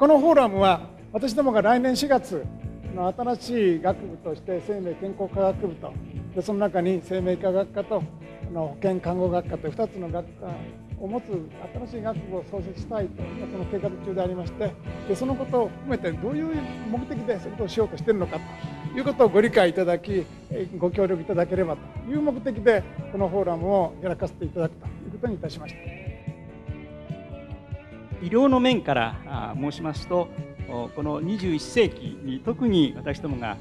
このフォーラムは私どもが来年4月の新しい学部として生命健康科学部とでその中に生命科学科とあの保健看護学科という2つの学科を持つ新しい学部を創設したいとその計画中でありましてでそのことを含めてどういう目的でそういうことをしようとしているのかということをご理解いただきご協力いただければという目的でこのフォーラムをやらかせていただくということにいたしました。医療の面から申しますとこの21世紀に特に私どもが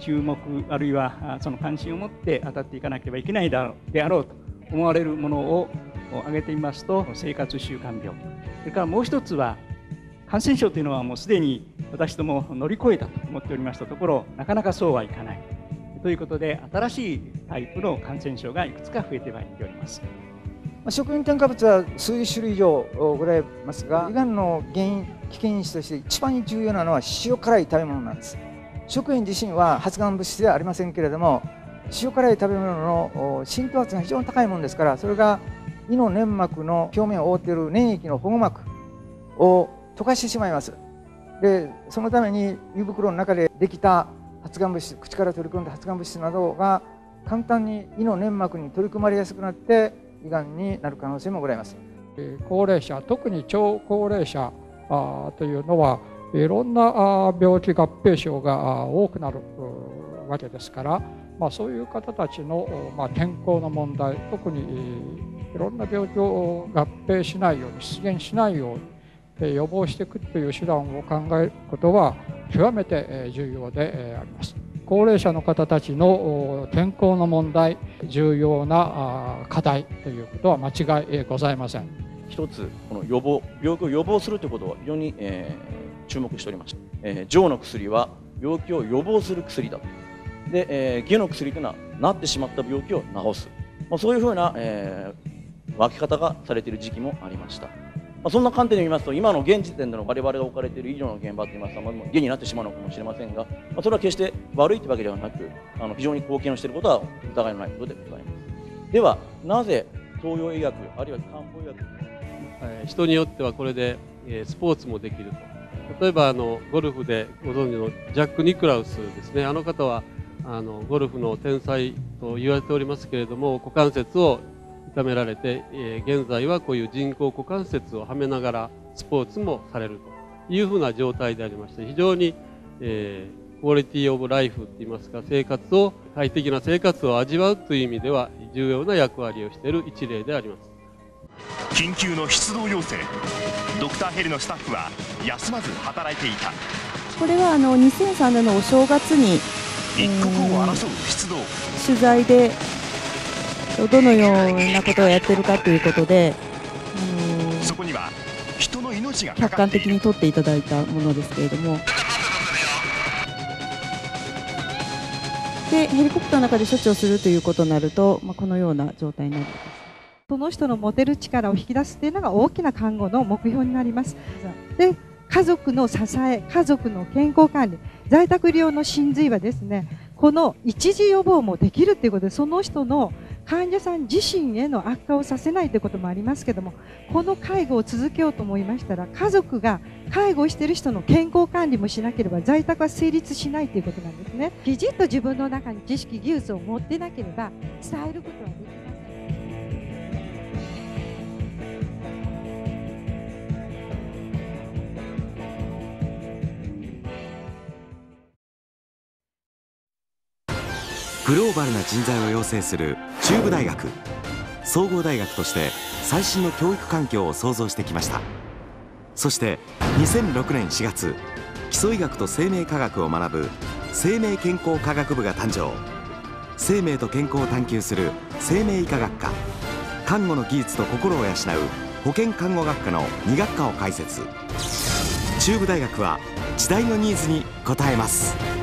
注目あるいはその関心を持って当たっていかなければいけないであろうと思われるものを挙げてみますと生活習慣病それからもう一つは感染症というのはもうすでに私ども乗り越えたと思っておりましたところなかなかそうはいかないということで新しいタイプの感染症がいくつか増えてまいっております。食品添加物は数種類以上ございますが、胃がんの原因、危険因子として一番重要なのは塩辛い食べ物なんです。食品自身は発がん物質ではありませんけれども、塩辛い食べ物の浸透圧が非常に高いものですから、それが胃の粘膜の表面を覆っている粘液の保護膜を溶かしてしまいます。で、そのために胃袋の中でできた発がん物質、口から取り込んだ発がん物質などが簡単に胃の粘膜に取り組まれやすくなってがんになる可能性もございます。高齢者特に超高齢者というのはいろんな病気合併症が多くなるわけですから、まあ、そういう方たちの、まあ、健康の問題特にいろんな病気を合併しないように出現しないように予防していくという手段を考えることは極めて重要であります。高齢者の方たちの健康の問題重要な課題ということは間違いございません。一つこの予防病気を予防するということは非常に、えー、注目しておりました、えー、の薬は病気を予防する薬だと。で、えー、下の薬というのはなってしまった病気を治す、まあ、そういうふうな、えー、分け方がされている時期もありました。まあ、そんな観点で見ますと今の現時点での我々が置かれている医療の現場といいますと、まあ、現になってしまうのかもしれませんが、まあ、それは決して悪いというわけではなくあの非常に貢献をしていることは疑いのないことでございます。ではなぜ東洋医学あるいは漢方医学、え、人によってはこれで、え、スポーツもできると。例えばあのゴルフでご存知のジャック・ニクラウスですね。あの方はあのゴルフの天才と言われておりますけれども股関節を痛められて、えー、現在はこういう人工股関節をはめながらスポーツもされるというふうな状態でありまして非常に、えー、クオリティオブライフといいますか生活を快適な生活を味わうという意味では重要な役割をしている一例であります。緊急の出動要請。ドクターヘリのスタッフは休まず働いていた。これはあの2003年のお正月に一刻を争う出動。取材でどのようなことをやっているかということで、そこには人の命が客観的に取っていただいたものですけれども。でヘリコプターの中で処置をするということになると、まあ、このような状態になります。その人の持てる力を引き出すというのが大きな看護の目標になります。で家族の支え家族の健康管理在宅療の真髄はですねこの一時予防もできるということでその人の患者さん自身への悪化をさせないということもありますけどもこの介護を続けようと思いましたら家族が介護している人の健康管理もしなければ在宅は成立しないということなんですね。きちっと自分の中に知識技術を持ってなければ伝えることはできない。グローバルな人材を養成する中部大学。総合大学として最新の教育環境を創造してきました。そして2006年4月基礎医学と生命科学を学ぶ生命健康科学部が誕生。生命と健康を探求する生命医科学科。看護の技術と心を養う保健看護学科の2学科を開設。中部大学は時代のニーズに応えます。